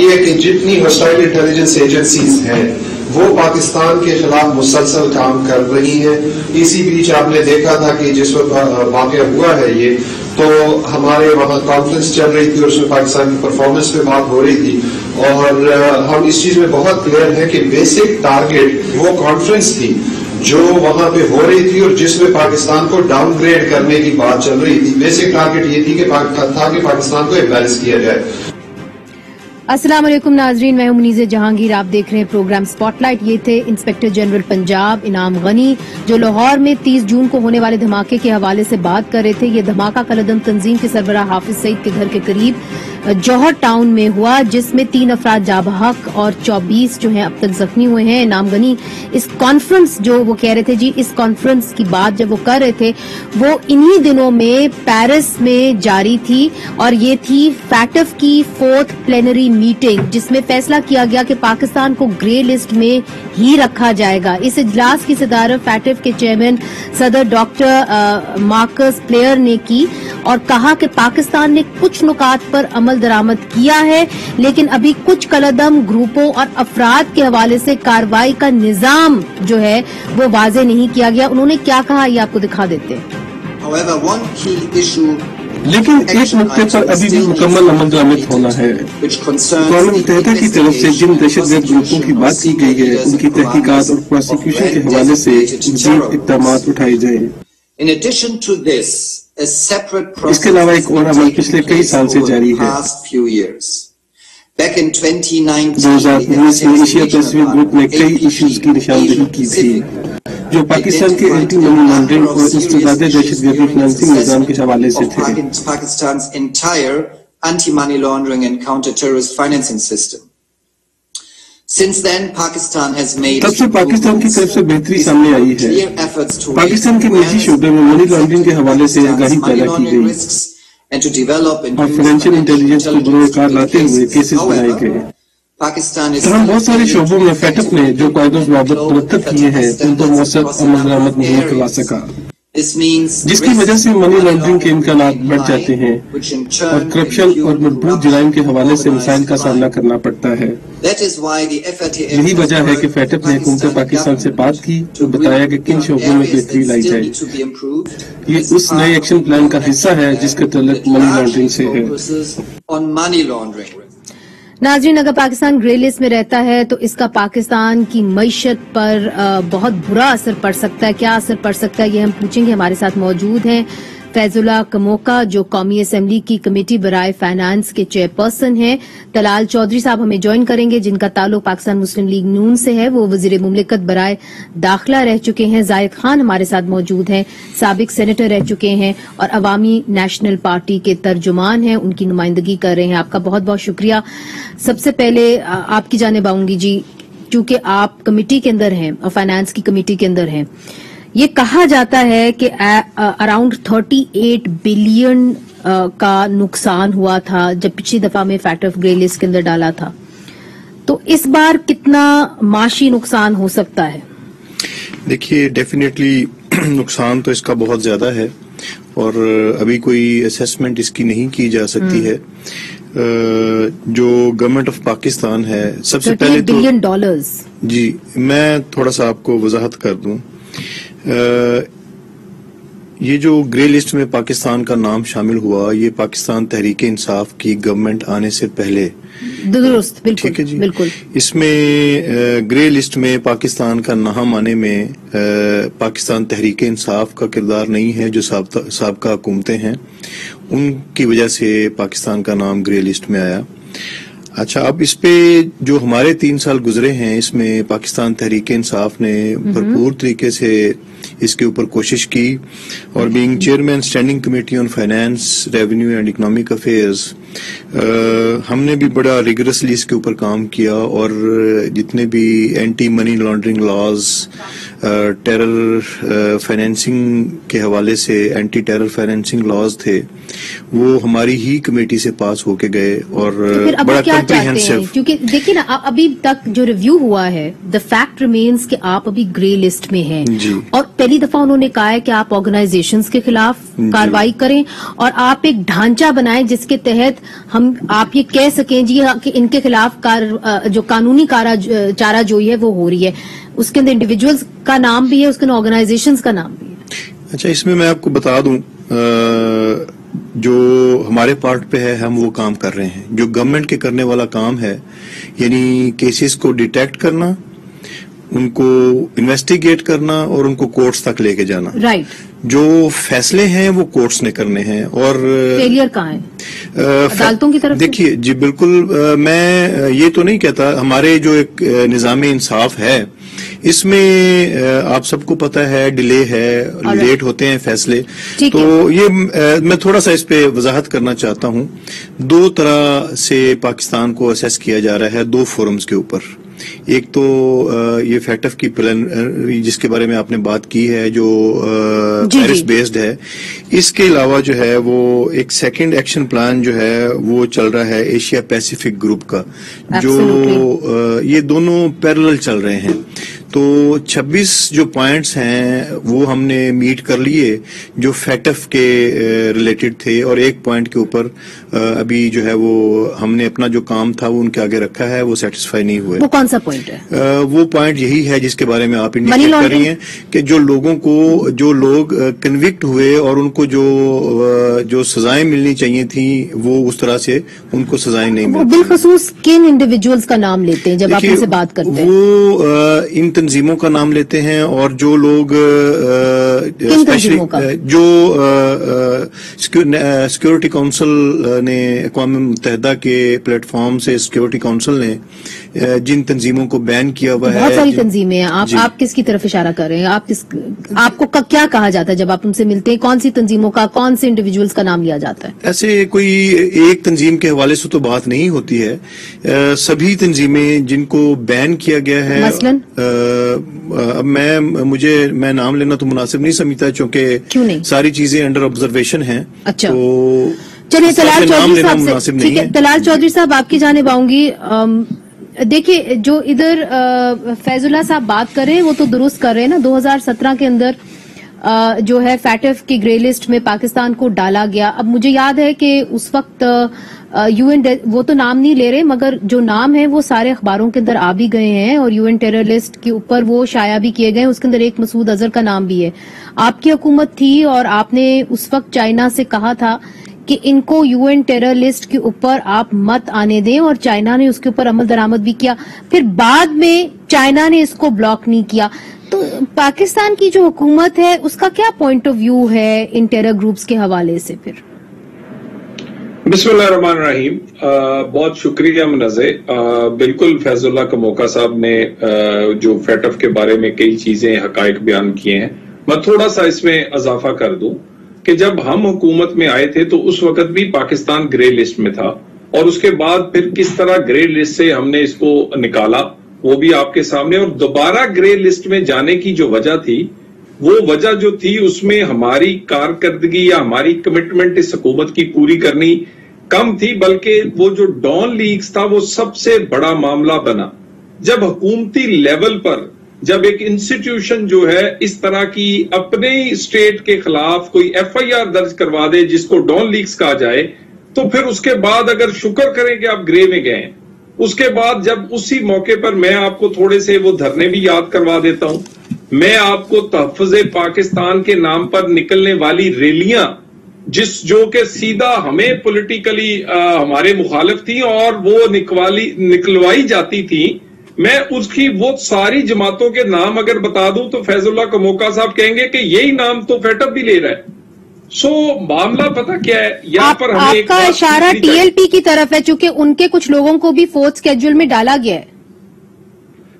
है कि जितनी होस्टाइल इंटेलिजेंस एजेंसीज हैं, वो पाकिस्तान के खिलाफ मुसलसल काम कर रही हैं। इसी बीच आपने देखा था कि जिस वक्त वाक़ हुआ है ये तो हमारे वहाँ कॉन्फ्रेंस चल रही थी और उसमें पाकिस्तान की परफॉर्मेंस पे बात हो रही थी। और हम इस चीज़ में बहुत क्लियर हैं कि बेसिक टारगेट वो कॉन्फ्रेंस थी जो वहाँ पे हो रही थी और जिसमें पाकिस्तान को डाउनग्रेड करने की बात चल रही थी। बेसिक टारगेट ये थी कि था कि पाकिस्तान को एम्बेरस किया जाए। वालेकुम नाजरीन, मैं मुनीज जहांगीर। आप देख रहे हैं प्रोग्राम स्पॉटलाइट ये थे इंस्पेक्टर जनरल पंजाब इनाम गनी जो लाहौर में 30 जून को होने वाले धमाके के हवाले से बात कर रहे थे। ये धमाका कलदम तंजीम के सरबरा हाफिज सईद के घर के करीब जौहर टाउन में हुआ, जिसमें तीन अफराद जाबहक और 24 जो हैं अब तक जख्मी हुए हैं। नामगनी इस कॉन्फ्रेंस जो वो कह रहे थे जी, इस कॉन्फ्रेंस की बात जब वो कर रहे थे, वो इन्हीं दिनों में पेरिस में जारी थी और ये थी फैटफ की फोर्थ प्लेनरी मीटिंग जिसमें फैसला किया गया कि पाकिस्तान को ग्रे लिस्ट में ही रखा जाएगा। इस इजलास की सदारत फैटफ के चेयरमैन सदर डॉक्टर मार्कस प्लेयर ने की और कहा कि पाकिस्तान ने कुछ नुकात पर अमल दरामद किया है लेकिन अभी कुछ कलदम ग्रुपों और अफराद के हवाले से कार्रवाई का निज़ाम जो है वो वाजे नहीं किया गया। उन्होंने क्या कहा ये आपको दिखा देते हैं। लेकिन एक नुकते पर अभी भी मुकम्मल अमल दरामद होना है। कौम मुतहदा की तरफ़ से जिन दहशत गर्द ग्रुपों की बात की गई है उनकी तहकीकात और प्रोसिक्यूशन के हवाले से मजीद इकदाम उठाए जाए। इसके अलावा एक और अमल पिछले कई साल से जारी है। दो हज़ार उन्नीस में एशिया पैसिफिक ग्रुप ने कई इश्यूज़ की निशानदेही की थी जो पाकिस्तान के एंटी मनी लॉन्ड्रिंग और इस्तेदाद दहशत गर्दी फाइनेंसिंग निज़ाम के हवाले से थे। Anti-money laundering and counter-terrorist financing system. तब से पाकिस्तान की तरफ़ से बेहतरी सामने आई है। पाकिस्तान के निजी शोबे में मनी लॉन्ड्रिंग के हवाले से आगाही पैदा की गई। और फाइनेंशियल इंटेलिजेंस को बुरोकार लाते हुए केसेस बनाए गए। तमाम बहुत सारे शोबों में फैटअप ने जो कायदों बाबत मुरतब किए हैं उनको मौसम अमल दरामद नहीं करवा सका। जिसकी वजह से मनी लॉन्ड्रिंग के इम्कान बढ़ जाते हैं और करप्शन और मज़बूत जराइम के हवाले से मिसाइल का सामना करना पड़ता है। यही वजह है कि फैटअप ने हुकूमत पाकिस्तान से बात की तो बताया कि किन शोबों में बेहतरी लाई जाए। ये उस नए एक्शन प्लान का हिस्सा है जिसका तलक मनी लॉन्ड्रिंग से है। नाजरीन, अगर पाकिस्तान ग्रे लिस्ट में रहता है तो इसका पाकिस्तान की मीशत पर बहुत बुरा असर पड़ सकता है। क्या असर पड़ सकता है, ये हम पूछेंगे। हमारे साथ मौजूद हैं फैजुल्ला कमोका जो कौमी असम्बली की कमेटी बरए फाइनेंस के चेयरपर्सन हैं। तलाल चौधरी साहब हमें ज्वाइन करेंगे, जिनका ताल्लुक पाकिस्तान मुस्लिम लीग नून से है। वो वज़ीर मुमलिकत बरए दाखिला रह चुके हैं। जायद खान हमारे साथ मौजूद हैं, सबक सेनेटर रह चुके हैं और अवामी नेशनल पार्टी के तर्जुमान हैं। उनकी नुमाइंदगी कर रहे हैं। आपका बहुत बहुत शुक्रिया। सबसे पहले आपकी जाने आऊँगी जी चूँकि आप कमेटी के अंदर हैं और फाइनेंस की कमेटी के अंदर हैं। ये कहा जाता है कि अराउंड 38 बिलियन का नुकसान हुआ था जब पिछली दफ़ा में फैक्टर ऑफ़ ग्रे लिस्ट के अंदर डाला था। तो इस बार कितना माशी नुकसान हो सकता है? देखिए डेफिनेटली नुकसान तो इसका बहुत ज़्यादा है और अभी कोई असेसमेंट इसकी नहीं की जा सकती हम्म। है। जो गवर्नमेंट ऑफ़ पाकिस्तान है सबसे पहले तो बिलियन डॉलर्स जी मैं थोड़ा सा आपको वजाहत कर दूँ। ये जो ग्रे लिस्ट में पाकिस्तान का नाम शामिल हुआ ये पाकिस्तान तहरीक इंसाफ की गवर्नमेंट आने से पहले। दुरुस्त बिल्कुल ठीक है जी। बिल्कुल। इसमें ग्रे लिस्ट में पाकिस्तान का नाम आने में पाकिस्तान तहरीक इंसाफ का किरदार नहीं है जो सबका हुकूमतें हैं। उनकी वजह से पाकिस्तान का नाम ग्रे लिस्ट में आया। अच्छा अब इस पे जो हमारे तीन साल गुजरे हैं इसमें पाकिस्तान तहरीक इंसाफ ने भरपूर तरीके से इसके ऊपर कोशिश की और being chairman standing committee on finance revenue and economic affairs हमने भी बड़ा रिगरसली इसके ऊपर काम किया और जितने भी anti money laundering laws terror financing के हवाले से एंटी टेरर फाइनेंसिंग लॉज थे वो हमारी ही कमेटी से पास होके गए और तो बड़ा कम्प्रीहेंसिव क्योंकि देखिए ना अभी तक जो रिव्यू हुआ है द फैक्ट रिमेन्स कि आप अभी ग्रे लिस्ट में हैं। और पहली दफ़ा उन्होंने कहा है कि आप ऑर्गेनाइजेशंस के खिलाफ कार्रवाई करें और आप एक ढांचा बनाएँ जिसके तहत हम आप ये कह सकें जी हाँ, कि इनके खिलाफ कार, जो कानूनी कारा चारा जोई है वो हो रही है। उसके अंदर इंडिविजुअल्स का नाम भी है उसके अंदर ऑर्गेनाइजेशंस का नाम भी है। अच्छा इसमें मैं आपको बता दूँ जो हमारे पार्ट पे है हम वो काम कर रहे हैं। जो गवर्नमेंट के करने वाला काम है यानी केसेस को डिटेक्ट करना उनको इन्वेस्टिगेट करना और उनको कोर्ट्स तक लेके जाना। राइट जो फैसले हैं वो कोर्ट्स ने करने हैं और फेलियर कहाँ है? अदालतों की तरफ़ देखिए जी बिल्कुल आ, मैं ये तो नहीं कहता हमारे जो एक निज़ाम इंसाफ है इसमें आप सबको पता है डिले है लेट होते हैं फैसले। तो है। ये मैं थोड़ा सा इस पे वजाहत करना चाहता हूँ। दो तरह से पाकिस्तान को असेस किया जा रहा है दो फोरम्स के ऊपर। एक तो ये फैक्टफ की प्लान जिसके बारे में आपने बात की है जो पेरिस बेस्ड है इसके अलावा जो है वो एक सेकंड एक्शन प्लान जो है वो चल रहा है एशिया पैसिफिक ग्रुप का जो ये दोनों पैरेलल चल रहे हैं। तो 26 जो पॉइंट्स हैं वो हमने मीट कर लिए जो फैटफ के रिलेटेड थे और एक पॉइंट के ऊपर अभी जो है वो हमने अपना जो काम था वो उनके आगे रखा है वो सेटिस्फाई नहीं हुए। वो कौन सा पॉइंट है? वो पॉइंट यही है जिसके बारे में आप इंडिकेट कर रही हैं कि जो लोगों को जो लोग कन्विक्ट हुए और उनको जो जो सजाएँ मिलनी चाहिए थी वो उस तरह से उनको सजाएँ नहीं मिली बिलखसूस किन इंडिविजुअल्स का नाम लेते हैं जब आप इनसे बात करते हैं? वो इन तंजीमों का नाम लेते हैं और जो लोग स्पेशली जो सिक्योरिटी काउंसिल ने अकवा मुतहदा के प्लेटफॉर्म से सिक्योरिटी काउंसिल ने जिन तंजीमों को बैन किया हुआ है बहुत सारी तंजीमें हैं। आप आप किसकी तरफ़ इशारा कर रहे हैं? आप किस आपको का, क्या कहा जाता है जब आप उनसे मिलते हैं? कौन सी तंजीमों का कौन से इंडिविजुअल्स का नाम लिया जाता है? ऐसे कोई एक तंजीम के हवाले से तो बात नहीं होती है। आ, सभी तंजीमें जिनको बैन किया गया है मसलन? अब मैं मुझे मैं नाम लेना तो मुनासिब नहीं समझता क्योंकि सारी चीज़ें अंडर ऑब्जर्वेशन है। अच्छा। तो चलिए तलाल चौधरी साहब से ठीक है तलाल चौधरी साहब आपकी जाने पाऊँगी देखिए जो इधर फैजुल्ला साहब बात कर रहे हैं वो तो दुरुस्त कर रहे हैं ना। 2017 के अंदर आ, जो है फैटफ की ग्रे लिस्ट में पाकिस्तान को डाला गया। अब मुझे याद है कि उस वक्त यूएन वो तो नाम नहीं ले रहे मगर जो नाम है वो सारे अखबारों के अंदर आ भी गए हैं और यूएन टेरर लिस्ट के ऊपर वो शाया भी किए गए उसके अंदर एक मसूद अजहर का नाम भी है। आपकी हुकूमत थी और आपने उस वक्त चाइना से कहा था कि इनको यूएन टेरर लिस्ट के ऊपर आप मत आने दें और चाइना ने उसके ऊपर अमल दरामद भी किया। फिर बाद में चाइना ने इसको ब्लॉक नहीं किया। तो पाकिस्तान की जो हुकूमत है उसका क्या पॉइंट ऑफ़ व्यू है इन टेरर ग्रुप्स के हवाले से फिर? बिस्मिल्लाहमान रहीम बहुत शुक्रिया मुनजे बिल्कुल फैजुल्ला कमोका साहब ने आ, जो फेटफ के बारे में कई चीज़ें हकाइक बयान किए हैं। मैं थोड़ा सा इसमें इजाफा कर दूँ। कि जब हम हुकूमत में आए थे तो उस वक्त भी पाकिस्तान ग्रे लिस्ट में था। और उसके बाद फिर किस तरह ग्रे लिस्ट से हमने इसको निकाला, वो भी आपके सामने। और दोबारा ग्रे लिस्ट में जाने की जो वजह थी, वो वजह जो थी उसमें हमारी कारकर्दगी या हमारी कमिटमेंट इस हुकूमत की पूरी करनी कम थी, बल्कि वो जो डॉन लीग्स था, वो सबसे बड़ा मामला बना। जब हुकूमती लेवल पर जब एक इंस्टीट्यूशन जो है इस तरह की अपने ही स्टेट के खिलाफ कोई एफआईआर दर्ज करवा दे, जिसको डॉन लीक्स कहा जाए तो फिर उसके बाद अगर शुक्र करें कि आप ग्रे में गए उसके बाद जब उसी मौके पर मैं आपको थोड़े से वो धरने भी याद करवा देता हूँ, मैं आपको तहफज पाकिस्तान के नाम पर निकलने वाली रैलियाँ, जिस जो कि सीधा हमें पॉलिटिकली हमारे मुखालिफ थी और वो निकवाली, निकलवाई जाती थी मैं उसकी वो सारी जमातों के नाम अगर बता दूँ तो फैजुल्ला कमोका साहब कहेंगे कि यही नाम तो फेटअप भी ले रहा है। सो so, मामला पता क्या है? यहाँ पर हमें आपका इशारा टीएलपी की तरफ़ है चूँकि उनके कुछ लोगों को भी फोर्थ स्केड्यूल में डाला गया है।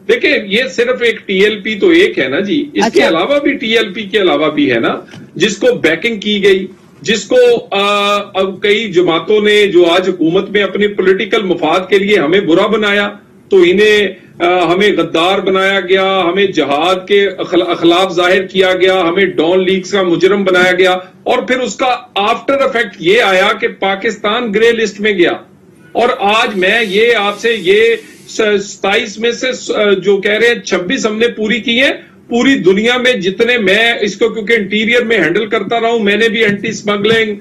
देखिए ये सिर्फ़ एक टीएलपी तो एक है ना जी। इसके अच्छा। अलावा भी टीएलपी के अलावा भी है ना जिसको बैकिंग की गई जिसको आ, अब कई जमातों ने जो आज हुकूमत में अपने पॉलिटिकल मुफाद के लिए हमें बुरा बनाया तो इन्हें हमें गद्दार बनाया गया हमें जहाद के अखलाफ ज़ाहिर किया गया हमें डॉन लीग्स का मुजरम बनाया गया और फिर उसका आफ्टर इफ़ेक्ट ये आया कि पाकिस्तान ग्रे लिस्ट में गया। और आज मैं ये आपसे ये सताइस में से जो कह रहे हैं छब्बीस हमने पूरी की है। पूरी दुनिया में जितने मैं इसको क्योंकि इंटीरियर में हैंडल करता रहा हूँ मैंने भी एंटी स्मगलिंग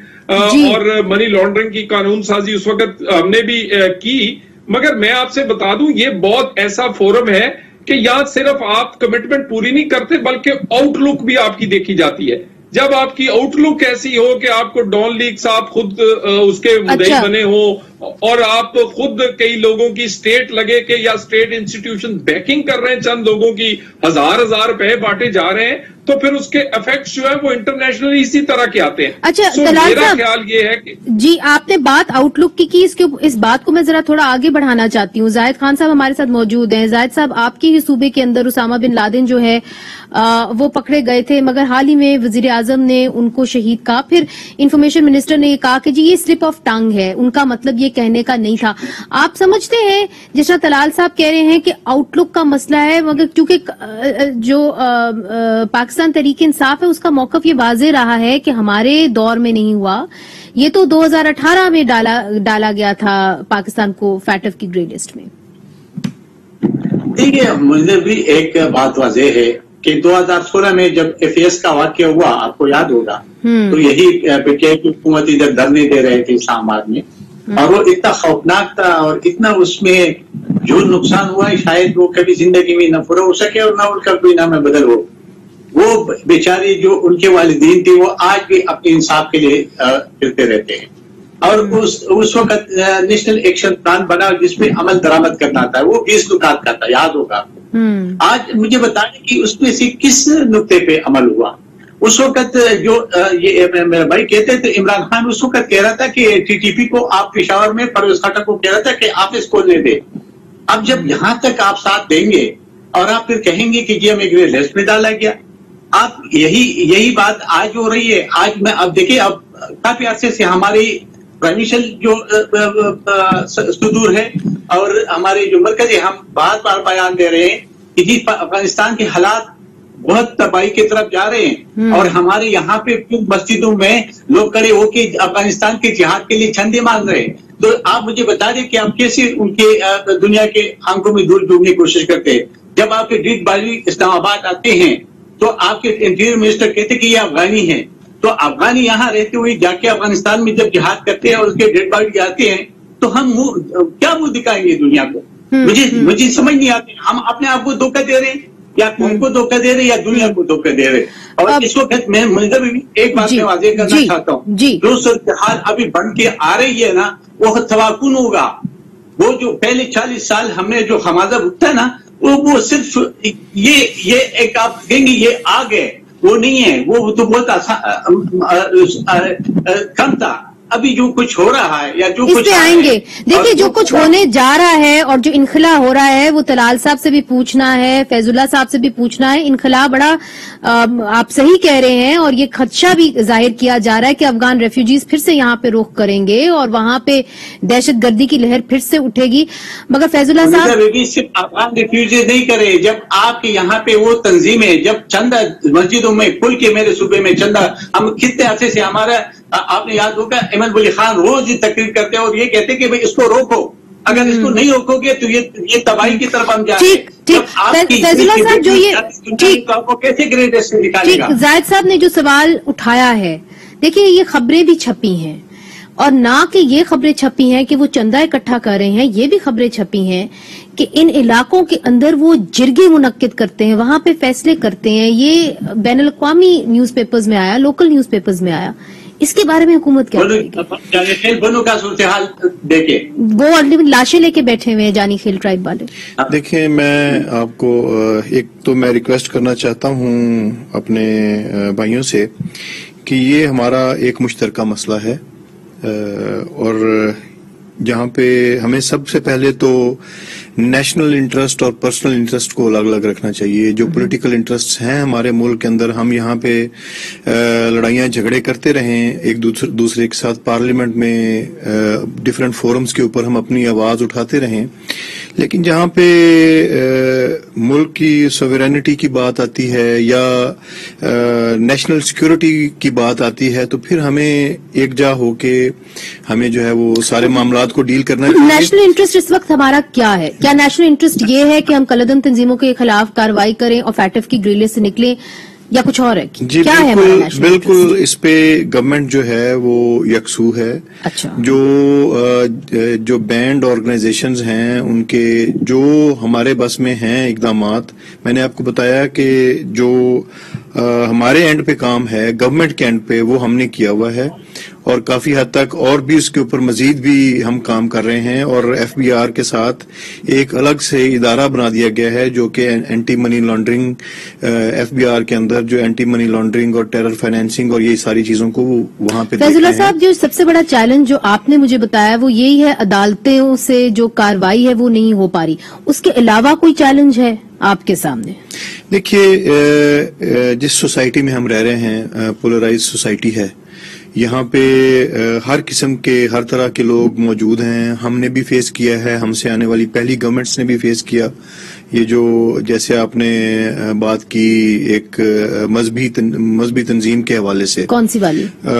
और मनी लॉन्ड्रिंग की कानून साजी उस वक्त हमने भी की। मगर मैं आपसे बता दूँ ये बहुत ऐसा फोरम है कि यहाँ सिर्फ़ आप कमिटमेंट पूरी नहीं करते बल्कि आउटलुक भी आपकी देखी जाती है जब आपकी आउटलुक ऐसी हो कि आपको डॉन लीग साहब खुद उसके अच्छा। बने हो और आप खुद कई लोगों की स्टेट लगे के या स्टेट इंस्टीट्यूशन बैकिंग कर रहे हैं चंद लोगों की हज़ार हज़ार रुपए बांटे जा रहे हैं तो फिर उसके इफ़ेक्ट जो है वो इंटरनेशनली इसी तरह के आते हैं। अच्छा so, मेरा ख्याल ये है कि जी आपने बात आउटलुक की की इसके इस बात को मैं जरा थोड़ा आगे बढ़ाना चाहती हूँ। जायद खान साहब हमारे साथ मौजूद हैं। जायद साहब आपके ही सूबे के अंदर उसामा बिन लादेन जो है आ, वो पकड़े गए थे मगर हाल ही में वज़ीर आज़म ने उनको शहीद कहा। फिर इंफॉर्मेशन मिनिस्टर ने कहा कि जी ये स्लिप ऑफ़ टंग है। उनका मतलब ये कहने का नहीं था। आप समझते हैं जिस तरह तलाल साहब कह रहे हैं कि आउटलुक का मसला है मगर क्योंकि जो पाकिस्तान पाकिस्तान तरीके इंसाफ है उसका मौकफ ये वाजे रहा है कि हमारे दौर में नहीं हुआ। ये तो 2018 में डाला डाला गया था पाकिस्तान को फैटफ की ग्रे लिस्ट में। देखिए मुझे भी एक बात वाजे है कि 2016 में जब एफएस का वाक्य हुआ आपको याद होगा। हम्म। तो यही पीटीआई की हुकूमत इधर धरने दे रहे थे इस्लामाबाद में। हम्म। और वो इतना खौफनाक था और इतना उसमें जो नुकसान हुआ है शायद वो कभी ज़िंदगी में न पूरा हो सके और न उनका कोई नाम बदल हो। वो बेचारे जो उनके वालदीन थे वो आज भी अपने इंसाफ के लिए फिरते रहते हैं। और हम्म। उस उस वक्त नेशनल एक्शन प्लान बना जिसमें अमल दरामद करना था वो बीस नुकात का था याद होगा हम्म। आज मुझे बताएँ कि उसमें से किस नुकते पे अमल हुआ? उस वक्त जो ये मेरा भाई कहते थे इमरान खान उस वक्त कह रहा था कि टीटीपी को आप पिशावर में परवेज खाटा को कह रहा था कि आप इसको ले दे। अब जब यहाँ तक आप साथ देंगे और आप फिर कहेंगे कि जी हमें लिस्ट में डाला गया आप यही यही बात आज हो रही है। आज मैं अब देखिए अब काफ़ी अरसे से हमारी फाइनेंशियल जो सुदूर है और हमारे जो मरकज है हम बार बार बयान दे रहे हैं कि जी अफ़गानिस्तान के हालात बहुत तबाही की तरफ़ जा रहे हैं। हम्म। और हमारे यहाँ पे मस्जिदों में लोग खड़े होके अफ़गानिस्तान के जिहाद के लिए छंदे मांग रहे हैं? तो आप मुझे बता दें कि आप कैसे उनके दुनिया के आँखों में दूर डूबने की कोशिश करते हैं? जब आपके डीट बाजी इस्लामाबाद आते हैं तो आपके इंटीरियर मिनिस्टर कहते कि ये अफगानी है। तो अफगानी यहाँ रहते हुए जाके अफ़गानिस्तान में जब जिहाद करते हैं और उसके डेड बॉडी आते हैं तो हम क्या मुँह दिखाएँगे दुनिया को? हम्म, मुझे हम्म। मुझे समझ नहीं आती। हम अपने आप को धोखा दे रहे हैं या कौन। को धोखा दे रहे या दुनिया को धोखा दे रहे और इस वक्त मैं भी एक बात मैं वाजे करना चाहता हूँ। जो। सूरत अभी बन के आ रही है ना वो तवाकुन होगा। वो जो पहले चालीस साल हमने जो हमाजा भुगता है ना वो वो सिर्फ़ ये ये एक आप कहेंगे ये आ गए वो नहीं है, वो तो बहुत आसान कम था। अभी जो कुछ हो रहा है या जो कुछ आएँगे। देखिए जो कुछ होने जा रहा है और जो इनखला हो रहा है वो तलाल साहब से भी पूछना है फैजुल्ला साहब से भी पूछना है। इनखला बड़ा आप सही कह रहे हैं और ये खदशा भी ज़ाहिर किया जा रहा है कि अफगान रेफ्यूजीज फिर से यहाँ पे रुख करेंगे और वहाँ पे दहशत गर्दी की लहर फिर से उठेगी। मगर फैजुल्ला साहब सिर्फ़ अफगान रेफ्यूजीज नहीं करे। जब आपके यहाँ पे वो तंजीमें जब चंदा मस्जिदों में खुल के मेरे सूबे में चंदा हम कितने अच्छे से हमारा आपने याद होगा इमन बुली खान रोज तकरीर करते हैं और ये कहते हैं कि भाई इसको रोको। अगर इसको हम्म। नहीं रोकोगे तो ये ये तबाही की तरफ़ हम जाएँगे साहब जो ये ठीक। आपको कैसे जायद साहब ने जो सवाल उठाया है देखिए ये खबरें भी छपी हैं। और ना कि ये खबरें छपी हैं कि वो चंदा इकट्ठा कर रहे हैं ये भी खबरें छपी हैं कि इन इलाकों के अंदर वो जिरगे मुनद करते हैं वहाँ पे फैसले करते हैं। ये बैन अवी न्यूज़पेपर्स में आया लोकल न्यूज़पेपर्स में आया। इसके बारे में हुकूमत क्या बनो का देखे। वो लाशें लेके बैठे हुए हैं जानी खेल ट्राइब वाले। देखिए मैं आपको एक तो मैं रिक्वेस्ट करना चाहता हूँ अपने भाइयों से कि ये हमारा एक मुश्तरका मसला है और जहाँ पे हमें सबसे पहले तो नेशनल इंटरेस्ट और पर्सनल इंटरेस्ट को अलग अलग रखना चाहिए। जो पॉलिटिकल हम्म। इंटरेस्ट हैं हमारे मुल्क के अंदर हम यहाँ पे लड़ाइयाँ झगड़े करते रहे। एक दूसरे दूसरे के साथ पार्लियामेंट में डिफरेंट फोरम्स के ऊपर हम अपनी आवाज़ उठाते रहे। लेकिन जहाँ पे मुल्क की सोवरेनिटी की बात आती है या नेशनल सिक्योरिटी की बात आती है तो फिर हमें एक एकजा होके हमें जो है वो सारे मामला को डील करना चाहिए। नेशनल इंटरेस्ट इस वक्त हमारा क्या है? क्या नेशनल इंटरेस्ट ये है कि हम कलदम तंजीमों के खिलाफ कार्रवाई करें और फैटफ की ग्रिले से निकलें? या कुछ और है? जी क्या बिल्कुल, है बिल्कुल इस पे गवर्नमेंट जो है वो यकसू है। अच्छा। जो जो बैंड ऑर्गेनाइजेशंस हैं उनके जो हमारे बस में हैं इकदाम मैंने आपको बताया कि जो आ, हमारे एंड पे काम है गवर्नमेंट के एंड पे वो हमने किया हुआ है। और काफ़ी हद तक और भी उसके ऊपर मजीद भी हम काम कर रहे हैं और एफ़ बी आर के साथ एक अलग से इदारा बना दिया गया है जो कि anti money laundering F B R के अंदर जो एंटी मनी लॉन्ड्रिंग और टेरर फाइनेंसिंग और ये सारी चीज़ों को वहाँ पे फैजुल्ला साहब जो सबसे बड़ा चैलेंज जो आपने मुझे बताया वो यही है अदालतों से जो कार्रवाई है वो नहीं हो पा रही। उसके अलावा कोई चैलेंज है आपके सामने? देखिए जिस सोसाइटी में हम रह रहे हैं पोलराइज सोसाइटी है यहाँ पे हर किस्म के हर तरह के लोग मौजूद हैं। हमने भी फेस किया है। हमसे आने वाली पहली गवर्नमेंट्स ने भी फेस किया। ये जो जैसे आपने बात की एक मजहबी मजहबी तंजीम के हवाले से। कौन सी वाली? आ,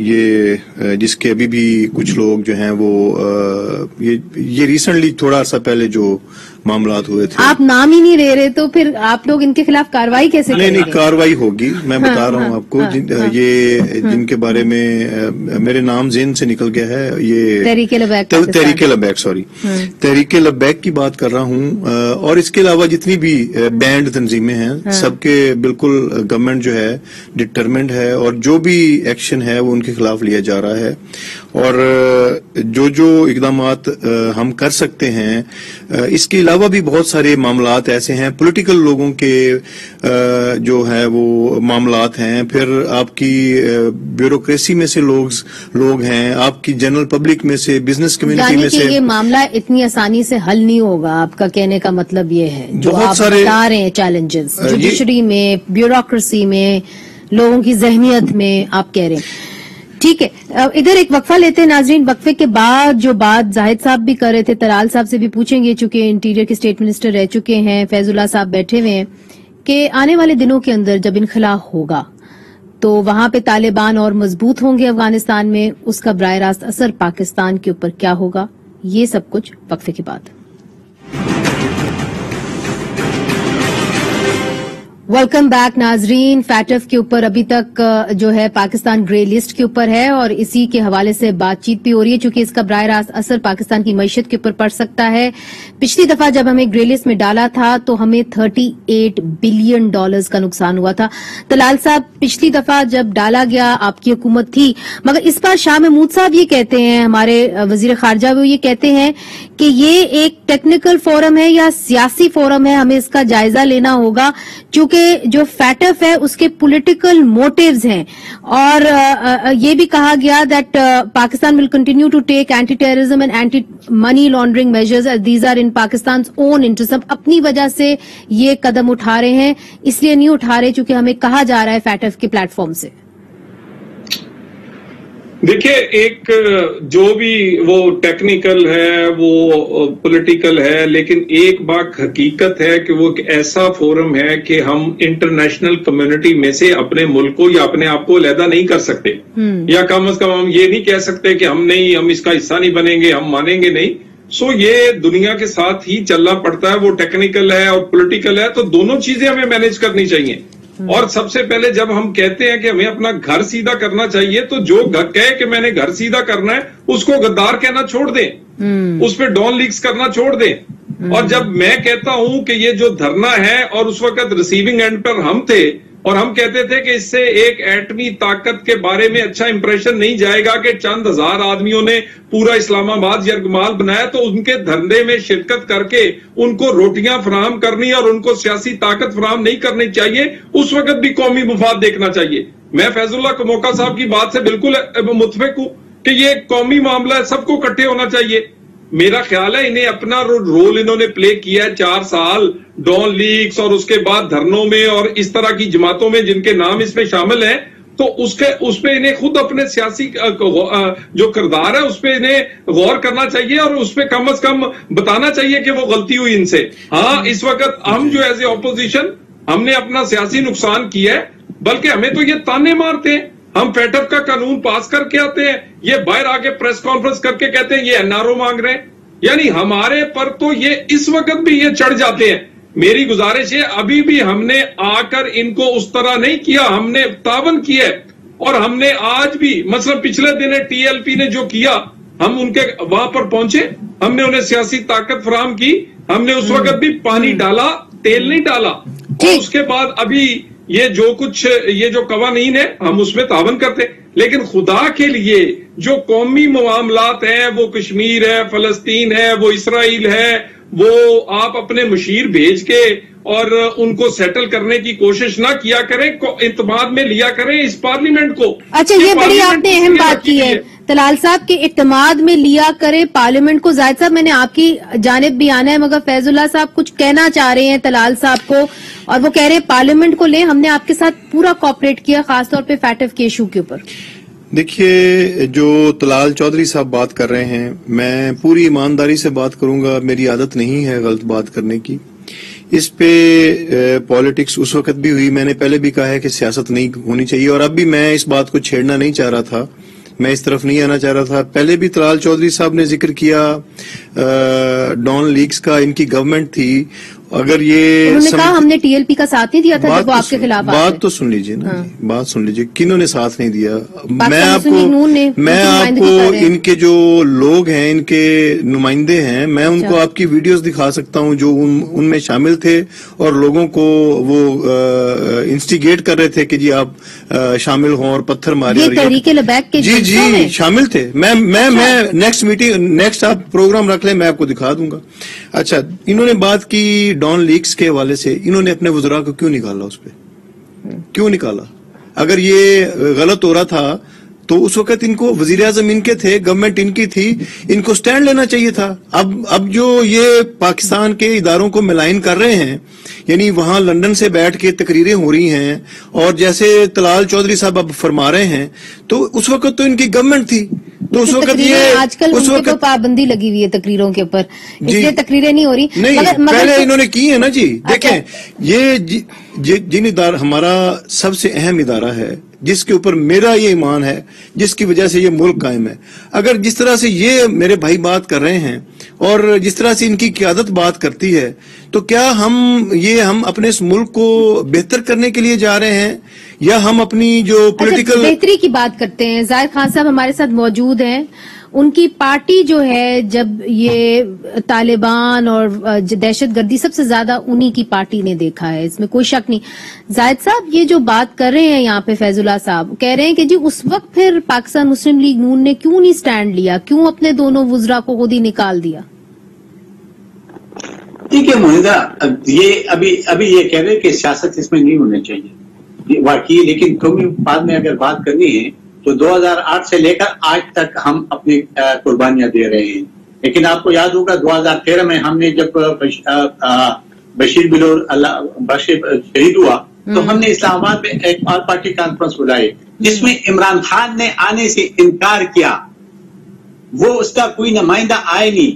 ये जिसके अभी भी कुछ लोग जो हैं वो आ, ये ये रिसेंटली थोड़ा सा पहले जो मामला हुए थे। आप नाम ही नहीं ले रहे तो फिर आप लोग इनके खिलाफ कार्रवाई कैसे नहीं नहीं कार्रवाई होगी मैं हाँ, बता रहा हूँ हाँ, आपको हाँ, जिन, हाँ, ये हाँ, जिनके बारे में मेरे नाम जेन से निकल गया है ये तहरीके लबैक तहरीके लबैक सॉरी तहरीके लबैक की बात कर रहा हूँ और इसके अलावा जितनी भी बैंड तंजीमें हैं सबके बिल्कुल गवर्नमेंट जो है डिटर्मेंट है और जो भी एक्शन है वो उनके खिलाफ लिया जा रहा है। और जो जो इकदाम हम कर सकते हैं इसके अलावा भी बहुत सारे मामला ऐसे हैं। पॉलिटिकल लोगों के जो है वो मामला हैं। फिर आपकी ब्यूरोक्रेसी में से लोग लोग हैं। आपकी जनरल पब्लिक में से बिज़नेस कम्युनिटी में से ये मामला इतनी आसानी से हल नहीं होगा। आपका कहने का मतलब ये है। जो बहुत आप सारे बता रहे हैं चैलेंजेस जुडिशरी में ब्यूरोक्रेसी में लोगों की जहनीत में आप कह रहे हैं। ठीक है। इधर एक वक्फा लेते हैं, नाजरीन। वक्फे के बाद जो बात जाहिद साहब भी कर रहे थे तलाल साहब से भी पूछेंगे, चूँकि इंटीरियर के स्टेट मिनिस्टर रह चुके हैं फैजुल्ला साहब बैठे हुए हैं, कि आने वाले दिनों के अंदर जब इनखला होगा तो वहाँ पे तालिबान और मज़बूत होंगे अफ़गानिस्तान में, उसका बर रास्त असर पाकिस्तान के ऊपर क्या होगा? ये सब कुछ वक्फे के बाद। वेलकम बैक नाजरीन फैटफ के ऊपर अभी तक जो है, पाकिस्तान ग्रे लिस्ट के ऊपर है और इसी के हवाले से बातचीत भी हो रही है चूँकि इसका बर रास्त असर पाकिस्तान की मीशत के ऊपर पड़ सकता है। पिछली दफ़ा जब हमें ग्रे लिस्ट में डाला था तो हमें 38 बिलियन डॉलर्स का नुकसान हुआ था। तलाल साहब, पिछली दफ़ा जब डाला गया, आपकी हुकूमत थी, मगर इस बार शाह महमूद साहब ये कहते हैं, हमारे वज़ीर खारजा वो ये कहते हैं कि ये एक टेक्निकल फोरम है या सियासी फोरम है, हमें इसका जायजा लेना होगा, क्योंकि के जो फैटफ है, उसके पॉलिटिकल मोटिव्स हैं। और ये भी कहा गया that Pakistan will continue to take anti terrorism and anti money laundering measures these are in Pakistan own interest अपनी वजह से ये कदम उठा रहे हैं, इसलिए नहीं उठा रहे, चूँकि हमें कहा जा रहा है फैटफ के प्लेटफॉर्म से। देखिए एक जो भी वो टेक्निकल है वो पॉलिटिकल है लेकिन एक बात हकीकत है कि वो एक ऐसा फोरम है कि हम इंटरनेशनल कम्युनिटी में से अपने मुल्क को या अपने आप को लहदा नहीं कर सकते। हम्म। या कम अज कम हम ये नहीं कह सकते कि हम नहीं हम इसका हिस्सा नहीं बनेंगे हम मानेंगे नहीं। सो ये दुनिया के साथ ही चलना पड़ता है वो टेक्निकल है और पोलिटिकल है तो दोनों चीज़ें हमें मैनेज करनी चाहिए। और सबसे पहले जब हम कहते हैं कि हमें अपना घर सीधा करना चाहिए तो जो कहे कि मैंने घर सीधा करना है उसको गद्दार कहना छोड़ दें हम्म। उस पर डॉन लीक्स करना छोड़ दें और हम्म। जब मैं कहता हूँ कि ये जो धरना है और उस वक्त रिसीविंग एंड पर हम थे और हम कहते थे कि इससे एक एटमी ताकत के बारे में अच्छा इंप्रेशन नहीं जाएगा कि चंद हज़ार आदमियों ने पूरा इस्लामाबाद यरगमाल बनाया तो उनके धंधे में शिरकत करके उनको रोटियाँ फराम करनी और उनको सियासी ताकत फराम नहीं करनी चाहिए, उस वक्त भी कौमी मुफाद देखना चाहिए। मैं फैजुल्ला कमोका साहब की बात से बिल्कुल मुतफिक हूँ कि ये कौमी मामला है, सबको इकट्ठे होना चाहिए। मेरा ख्याल है इन्हें अपना रोल इन्होंने प्ले किया है चार साल डॉन लीग्स और उसके बाद धरनों में और इस तरह की जमातों में जिनके नाम इसमें शामिल हैं तो उसके उस पर इन्हें खुद अपने सियासी जो किरदार है उस पर इन्हें गौर करना चाहिए और उस पर कम अज कम बताना चाहिए कि वो गलती हुई इनसे। हाँ इस वक्त हम जो एज ए ऑपोजिशन हमने अपना सियासी नुकसान किया है, बल्कि हमें तो ये ताने मारते हैं। हम फेटअप का कानून पास करके आते हैं। ये बाहर आके प्रेस कॉन्फ्रेंस करके कहते हैं ये एनआरओ मांग रहे हैं। यानी हमारे पर तो ये इस वक्त भी ये चढ़ जाते हैं। मेरी गुजारिश है अभी भी हमने आकर इनको उस तरह नहीं किया। हमने तावन किया और हमने आज भी मतलब पिछले दिन टीएलपी ने जो किया हम उनके वहाँ पर पहुँचे। हमने उन्हें सियासी ताकत फराम की। हमने उस वक्त भी पानी हम्म। डाला तेल नहीं डाला। और उसके बाद अभी ये जो कुछ ये जो कवानीन है हम उसमें तावन करते लेकिन खुदा के लिए जो कौमी मामलात हैं वो कश्मीर है फलस्तीन है वो इसराइल है वो आप अपने मुशीर भेज के और उनको सेटल करने की कोशिश ना किया करें इतमाद में लिया करें इस पार्लियामेंट को। अच्छा ये बड़ी आपने अहम बात की है। तलाल साहब के इतमाद में लिया करे पार्लियामेंट को। जायद साहब, मैंने आपकी जानब भी आना है, मगर फैजुल्ला साहब कुछ कहना चाह रहे हैं तलाल साहब को, और वो कह रहे हैं, पार्लियामेंट को ले, हमने आपके साथ पूरा कॉपरेट किया, खासतौर पे फैटफ के इशू के ऊपर. देखिए, जो तलाल चौधरी साहब बात कर रहे हैं, मैं पूरी ईमानदारी से बात करूँगा, मेरी आदत नहीं है गलत बात करने की। इस पे पॉलिटिक्स उस वक्त भी हुई, मैंने पहले भी कहा है कि सियासत नहीं होनी चाहिए, और अब भी मैं इस बात को छेड़ना नहीं चाह रहा था। मैं इस तरफ़ नहीं आना चाह रहा था। पहले भी तलाल चौधरी साहब ने ज़िक्र किया डॉन लीग्स का, इनकी गवर्नमेंट थी अगर ये उन्होंने कहा हमने टीएलपी का साथ नहीं दिया था जब वो तो आपके खिलाफ बात तो सुन लीजिए ना हाँ। बात सुन लीजिए। किन्होंने साथ नहीं दिया? मैं आपको मैं आपको इनके जो लोग हैं इनके नुमाइंदे हैं मैं उनको अच्छा। आपकी वीडियोस दिखा सकता हूँ जो उन, उनमें शामिल थे और लोगों को वो इंस्टिगेट कर रहे थे कि जी आप शामिल हों और पत्थर मारे तरीके लबैक के जी जी शामिल थे। मैं मैं अच्छा। मैं नेक्स्ट मीटिंग नेक्स्ट आप प्रोग्राम रख लें मैं आपको दिखा दूँगा। अच्छा इन्होंने बात की डॉन लीक्स के हवाले से इन्होंने अपने वजरा को क्यों निकाला उस पर क्यों निकाला? अगर ये गलत हो रहा था तो उस वक्त इनको वज़ीर आज़म इनके थे गवर्नमेंट इनकी थी इनको स्टैंड लेना चाहिए था। अब अब जो ये पाकिस्तान के इदारों को मिलाइन कर रहे हैं यानी वहाँ लंदन से बैठ के तकरीरें हो रही हैं और जैसे तलाल चौधरी साहब अब फरमा रहे हैं तो उस वक्त तो इनकी गवर्नमेंट थी। तो उस वक्त ये आजकल उस वक्त तो पाबंदी लगी हुई है तकरीरों के ऊपर। इसलिए तकरीरें नहीं हो रही। नहीं मगर, मगर पहले इन्होंने की है ना जी। अच्छा, देखें ये जिन इदारा हमारा सबसे अहम इदारा है जिसके ऊपर मेरा ये ईमान है जिसकी वजह से ये मुल्क कायम है। अगर जिस तरह से ये मेरे भाई बात कर रहे हैं और जिस तरह से इनकी क्यादत बात करती है तो क्या हम ये हम अपने इस मुल्क को बेहतर करने के लिए जा रहे हैं? या हम अपनी जो पॉलिटिकल अच्छा, बेहतरी की बात करते हैं। ज़ाहिर खान साहब हमारे साथ मौजूद हैं। उनकी पार्टी जो है जब ये तालिबान और दहशत गर्दी सबसे ज़्यादा उन्हीं की पार्टी ने देखा है। इसमें कोई शक नहीं। जायद साहब ये जो बात कर रहे हैं यहाँ पे फैजुल्ला साहब कह रहे हैं कि जी उस वक्त फिर पाकिस्तान मुस्लिम लीग नून ने क्यों नहीं स्टैंड लिया? क्यों अपने दोनों वुजरा को खुद ही निकाल दिया? ठीक है मोहिदा ये अभी अभी ये कह रहे हैं कि सियासत इसमें नहीं होनी चाहिए। वाकई लेकिन कभी बाद में अगर बात करनी है तो 2008 से लेकर आज तक हम अपनी कुर्बानियाँ दे रहे हैं। लेकिन आपको याद होगा 2013 में हमने जब बशीर बिलोर अल्लाह बशीर शहीद हुआ तो हम्म। हमने इस्लामाबाद में एक ऑल पार्टी कॉन्फ्रेंस बुलाई जिसमें इमरान खान ने आने से इनकार किया। वो उसका कोई नुमाइंदा आए नहीं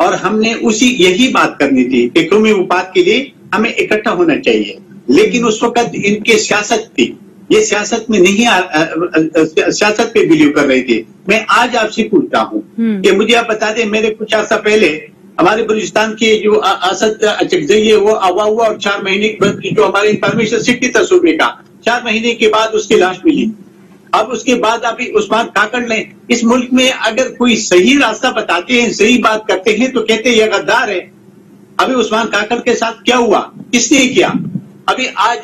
और हमने उसी यही बात करनी थी कि कौमी मुफाद के लिए हमें इकट्ठा होना चाहिए। लेकिन उस वक्त इनके सियासत थी ये सियासत में नहीं आ, सियासत पे बिलीव कर रहे थे। मैं आज आपसे पूछता हूँ हम्म। कि मुझे आप बता दें मेरे कुछ अर्सा पहले हमारे बलूचिस्तान के जो असद अचकजई है वो आवा हुआ और चार महीने जो हमारे इंफॉर्मेशन सिटी था सूबे का चार महीने के बाद उसकी लाश मिली। अब उसके बाद अभी उस्मान काकड़ ने इस मुल्क में अगर कोई सही रास्ता बताते हैं सही बात करते हैं तो कहते हैं ये गद्दार है। अभी उस्मान काकड़ के साथ क्या हुआ? किसने किया? अभी आज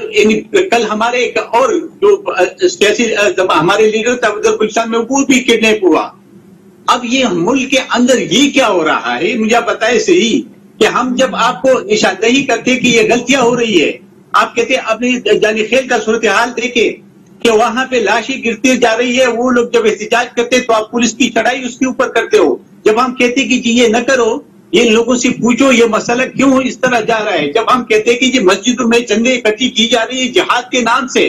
कल हमारे एक और जो सियासी हमारे लीडर था उधर गुलशान में वो भी किडनैप हुआ। अब ये मुल्क के अंदर ये क्या हो रहा है, मुझे आप बताए सही कि हम जब आपको निशानदही करते कि ये गलतियाँ हो रही है, आप कहते अपनी जानी खेल का सूरत हाल देखे कि वहाँ पे लाशें गिरती जा रही है, वो लोग जब एहतजाज करते तो आप पुलिस की चढ़ाई उसके ऊपर करते हो। जब हम कहते कि जी ये न करो ये लोगों से पूछो ये मसला क्यों इस तरह जा रहा है? जब हम कहते हैं कि ये मस्जिदों में चंदे इकट्ठी की जा रही है जिहाद के नाम से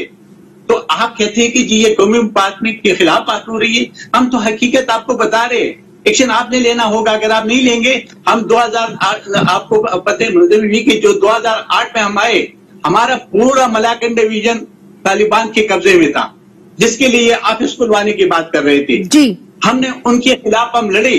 तो आप कहते हैं कि जी ये कौमी पार्टमेंट के खिलाफ बात हो रही है। हम तो हकीकत आपको बता रहे एक्शन आपने लेना होगा अगर आप नहीं लेंगे हम 2008 आपको पते है कि जो 2008 में हम आए हमारा पूरा मलाकन डिवीज़न तालिबान के कब्जे में था जिसके लिए आप खुलवाने की बात कर रहे थे। जी। हमने उनके खिलाफ हम लड़े।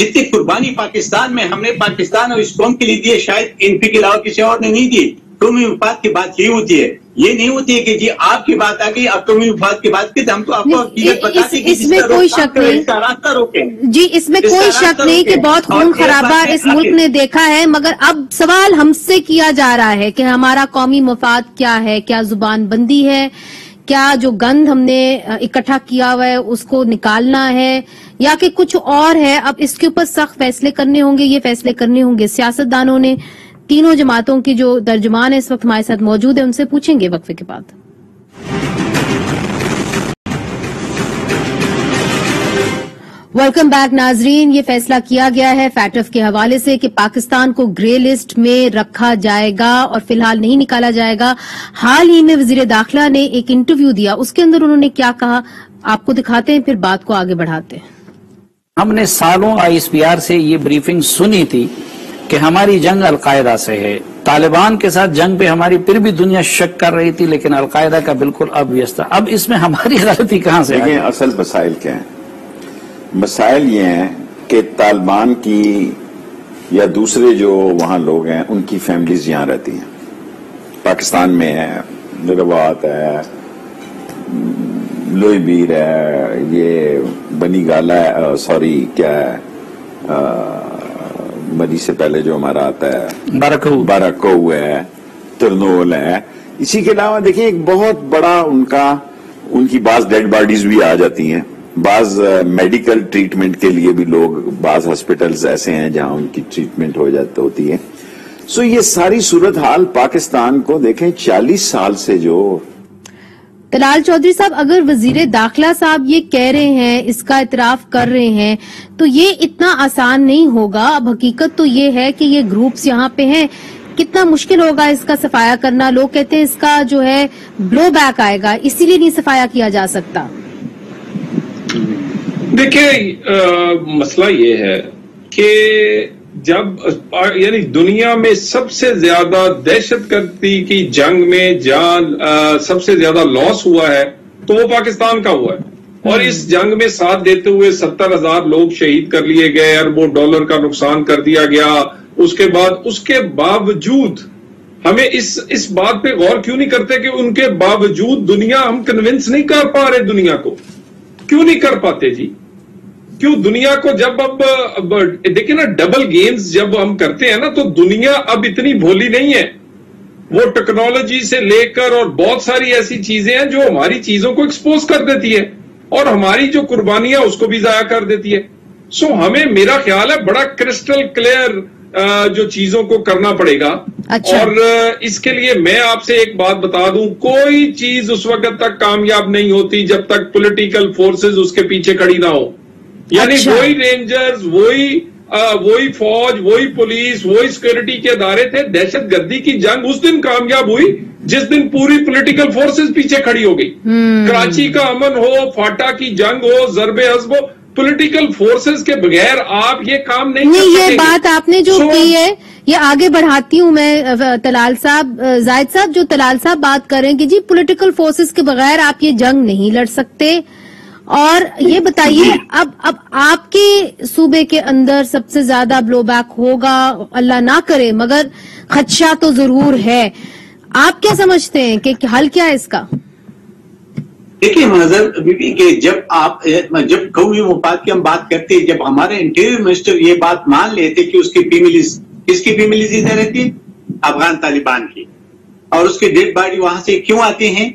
जितनी कुर्बानी पाकिस्तान में हमने पाकिस्तान और इस कौम के लिए दिए शायद एनपी के अलावा किसी और ने नहीं दी कौमी मुफाद की बात यही होती है। ये नहीं होती है कि जी आपकी बात आ गई अब कौमी मुफाद की बात की हम तो आपको इस, इसमें कोई शक नहीं। रास्ता रोके। जी इसमें कोई शक नहीं कि बहुत खून खराबा इस मुल्क ने देखा है मगर अब सवाल हमसे किया जा रहा है कि हमारा कौमी मुफाद क्या है क्या ज़ुबान बंदी है क्या जो गंध हमने इकट्ठा किया हुआ है, उसको निकालना है, या कि कुछ और है, अब इसके ऊपर सख्त फैसले करने होंगे, ये फैसले करने होंगे। सियासतदानों ने तीनों जमातों की जो तर्जमान है, इस वक्त हमारे साथ मौजूद है, उनसे पूछेंगे वक्फे के बाद। वेलकम बैक नाजरीन ये फैसला किया गया है फैटफ के हवाले से कि पाकिस्तान को ग्रे लिस्ट में रखा जाएगा और फ़िलहाल नहीं निकाला जाएगा। हाल ही में वज़ीर दाखिला ने एक इंटरव्यू दिया। उसके अंदर उन्होंने क्या कहा? आपको दिखाते हैं फिर बात को आगे बढ़ाते हैं। हमने सालों आईएसपीआर से ये ब्रीफिंग सुनी थी कि हमारी जंग अलकायदा से है। तालिबान के साथ जंग पे हमारी फिर भी दुनिया शक कर रही थी लेकिन अलकायदा का बिल्कुल अव्यस्त था अब इसमें हमारी गलती कहाँ से देखिए असल मसाइल क्या है? मसाइल ये हैं कि तालिबान की या दूसरे जो वहाँ लोग हैं उनकी फैमिलीज़ यहाँ रहती हैं। पाकिस्तान में है निरवात है लोई बीर है ये बनी गाला है सॉरी क्या है बनी से पहले जो हमारा आता है। बारको बारको है तरनोल है। इसी के अलावा देखिए एक बहुत बड़ा उनका उनकी बाज डेड बॉडीज भी आ जाती हैं। बाज मेडिकल ट्रीटमेंट के लिए भी लोग बाज हॉस्पिटल्स ऐसे हैं जहाँ उनकी ट्रीटमेंट हो जाती, होती है। सो ये सारी सूरत हाल पाकिस्तान को देखें 40 साल से जो तलाल चौधरी साहब, अगर वज़ीर दाखिला साहब ये कह रहे हैं, इसका इतराफ कर रहे हैं तो ये इतना आसान नहीं होगा। अब हकीकत तो ये है कि ये ग्रुप्स यहाँ पे हैं। कितना मुश्किल होगा इसका सफाया करना? लोग कहते हैं इसका जो है ब्लो बैक आएगा। इसीलिए नहीं सफाया किया जा सकता। देखिए मसला ये है कि जब यानी दुनिया में सबसे ज़्यादा दहशत गर्दी की जंग में जान सबसे ज़्यादा लॉस हुआ है तो वो पाकिस्तान का हुआ है। और इस जंग में साथ देते हुए सत्तर हज़ार लोग शहीद कर लिए गए अरबों डॉलर का नुकसान कर दिया गया। उसके बाद उसके बावजूद हमें इस इस बात पे गौर क्यों नहीं करते कि उनके बावजूद दुनिया हम कन्विंस नहीं कर पा रहे दुनिया को? क्यों नहीं कर पाते जी? क्यों दुनिया को जब अब, देखिए ना डबल गेम्स जब हम करते हैं ना तो दुनिया अब इतनी भोली नहीं है। वो टेक्नोलॉजी से लेकर और बहुत सारी ऐसी चीज़ें हैं जो हमारी चीज़ों को एक्सपोज कर देती है और हमारी जो कुर्बानियाँ उसको भी जाया कर देती है। सो हमें मेरा ख्याल है बड़ा क्रिस्टल क्लियर जो चीज़ों को करना पड़ेगा अच्छा। और इसके लिए मैं आपसे एक बात बता दूँ कोई चीज़ उस वक्त तक कामयाब नहीं होती जब तक पॉलिटिकल फोर्सेस उसके पीछे खड़ी ना हो यानी अच्छा। वही रेंजर्स वही वही फौज वही पुलिस वही सिक्योरिटी के अदारे थे दहशत गर्दी की जंग उस दिन कामयाब हुई जिस दिन पूरी पॉलिटिकल फोर्सेस पीछे खड़ी हो गई हम्म। कराची का अमन हो फाटा की जंग हो जरबे हजब हो पॉलिटिकल फोर्सेस के बगैर आप ये काम नहीं, नहीं कर ये बात आपने जो so, की है ये आगे बढ़ाती हूँ मैं तलाल साहब। जायद साहब जो तलाल साहब बात करें कि जी पॉलिटिकल फोर्सेस के बगैर आप ये जंग नहीं लड़ सकते। और ये बताइए अब अब आपके सूबे के अंदर सबसे ज़्यादा ब्लो बैक होगा अल्लाह ना करे मगर खदशा तो ज़रूर है। आप क्या समझते हैं कि हल क्या है इसका? देखिए मजर बीबी, के जब आप जब कौमी मुफाद की हम बात करते हैं, जब हमारे इंटीरियर मिनिस्टर ये बात मान लेते कि उसकी फीमिलीज किसकी फीमिलीज इधर रहती अफगान तालिबान की। और उसकी डेड बॉडी वहाँ से क्यों आते हैं?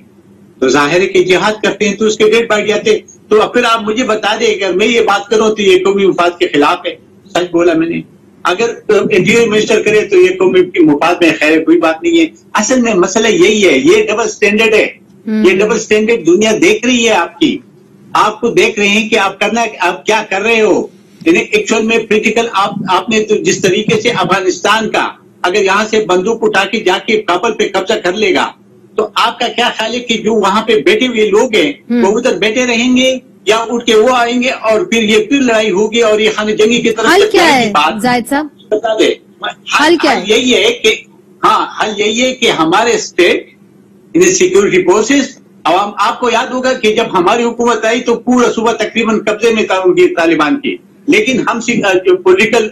तो ज़ाहिर है कि जिहाद करते हैं तो उसके डेड बॉडी आते तो फिर आप मुझे बता दें, अगर मैं ये बात करूँ तो ये कौमी मुफाद के खिलाफ है। सच बोला मैंने। अगर इंटीरियर मिनिस्टर करे तो ये कौमी, मुफाद में खैर कोई बात नहीं है। असल में मसला यही है, ये डबल स्टैंडर्ड है। ये डबल स्टैंडर्ड दुनिया देख रही है आपकी। आपको देख रहे हैं कि आप करना आप क्या कर रहे हो। एक्चुअल में पोलिटिकल आप आपने तो जिस तरीके से अफ़गानिस्तान का अगर यहाँ से बंदूक उठा के जाके काबल पे कब्जा कर लेगा तो आपका क्या ख्याल है कि जो वहाँ पे बैठे हुए लोग हैं हम्म। वो उधर बैठे रहेंगे या उठ के वो आएँगे और फिर ये फिर लड़ाई होगी और ये खाने जंगी की तरफ़ हल क्या है जायद साहब? बता दे। हल क्या यही है कि हाँ हल यही है कि हमारे स्टेट इन सिक्योरिटी फोर्सेस अब आपको याद होगा कि जब हमारी हुकूमत आई तो पूरा सुबह तकरीबन कब्जे में था उनकी तालिबान की। लेकिन हम जो पोलिटिकल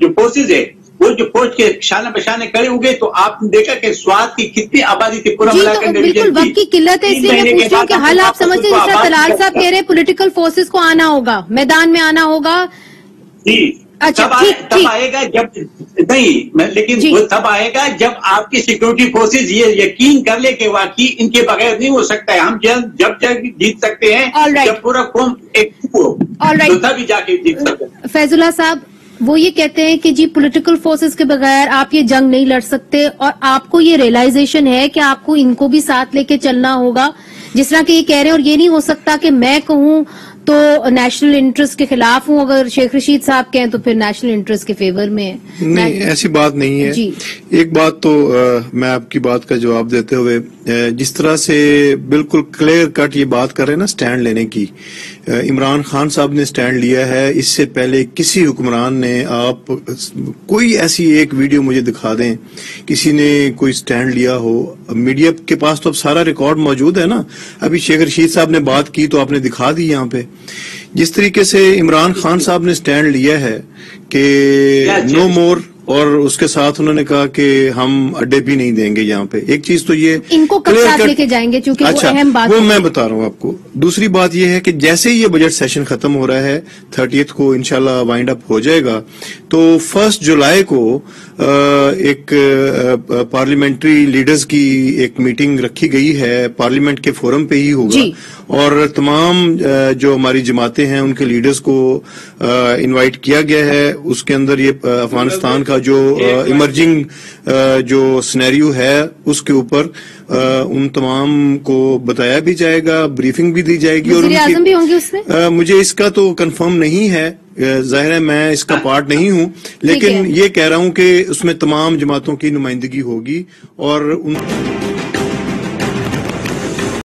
जो फोर्सेज है वो जो फौज के शाना बशाने खड़े हो गए तो आपने देखा कि स्वाद की कितनी आबादी थी पूरा तो बिल्कुल वक्त की किल्लत है इसलिए मैं पूछ रही हूँ कि हल आप समझते हैं जिस तलाल साहब कह रहे हैं पोलिटिकल फोर्सेज को आना होगा मैदान में आना होगा। जी। अच्छा तब, ठीक तब आएगा जब नहीं मैं, लेकिन वो तब आएगा जब आपकी सिक्योरिटी फोर्सेज ये यकीन कर ले कि वाकई इनके बगैर नहीं हो सकता है। हम जब जब जब जीत सकते हैं जब पूरा कौम एक हो तो तभी जाके जीत सकते हैं। फैजुल्ला साहब वो ये कहते हैं कि जी पॉलिटिकल फोर्सेस के बगैर आप ये जंग नहीं लड़ सकते और आपको ये रियलाइजेशन है कि आपको इनको भी साथ लेके चलना होगा। जिस तरह के ये कह रहे हैं और ये नहीं हो सकता कि मैं कहूँ तो नेशनल इंटरेस्ट के खिलाफ हूँ अगर शेख रशीद साहब कहें तो फिर नेशनल इंटरेस्ट के फेवर में है नहीं ऐसी बात नहीं है जी। एक बात तो आ, मैं आपकी बात का जवाब देते हुए जिस तरह से बिल्कुल क्लियर कट ये बात कर रहे हैं ना स्टैंड लेने की। इमरान खान साहब ने स्टैंड लिया है। इससे पहले किसी हुक्मरान ने आप कोई ऐसी एक वीडियो मुझे दिखा दें किसी ने कोई स्टैंड लिया हो। मीडिया के पास तो अब सारा रिकॉर्ड मौजूद है ना। अभी शेख रशीद साहब ने बात की तो आपने दिखा दी यहाँ पे। जिस तरीके से इमरान खान साहब ने स्टैंड लिया है कि नो मोर और उसके साथ उन्होंने कहा कि हम अड्डे भी नहीं देंगे यहाँ पे। एक चीज़ तो ये इनको कब साथ कर... लेके जाएँगे? क्योंकि अच्छा, वो अहम बात वो मैं बता रहा हूँ आपको। दूसरी बात ये है कि जैसे ही ये बजट सेशन खत्म हो रहा है थर्टीथ को इनशाला वाइंड अप हो जाएगा। तो फ़र्स्ट जुलाई को एक पार्लियामेंट्री लीडर्स की एक मीटिंग रखी गई है पार्लियामेंट के फोरम पे ही होगा। और तमाम जो हमारी जमातें हैं उनके लीडर्स को इनवाइट किया गया है। उसके अंदर ये अफ़गानिस्तान का जो इमर्जिंग जो स्नैरियो है उसके ऊपर उन तमाम को बताया भी जाएगा ब्रीफिंग भी दी जाएगी और उनकी, भी होंगे उसमें? मुझे इसका तो कंफर्म नहीं है। ज़ाहिर है मैं इसका पार्ट नहीं हूँ। लेकिन ये कह रहा हूँ कि उसमें तमाम जमातों की नुमाइंदगी होगी और उन